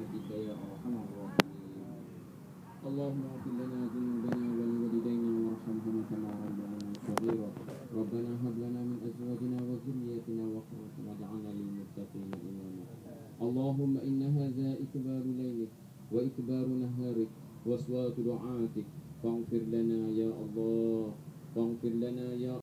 برحمتك يا أرحم الراحمين اللهم اغفر لنا ذنوبنا ولوالدينا وارحمهما كما ربنا صغيرا. ربنا هب لنا من أزواجنا وذريتنا وقرة واجعلنا للمتقين إماما. اللهم إن هذا إكبار ليلك وإكبار نهارك واصوات دعاتك. فاغفر لنا يا الله. فاغفر لنا يا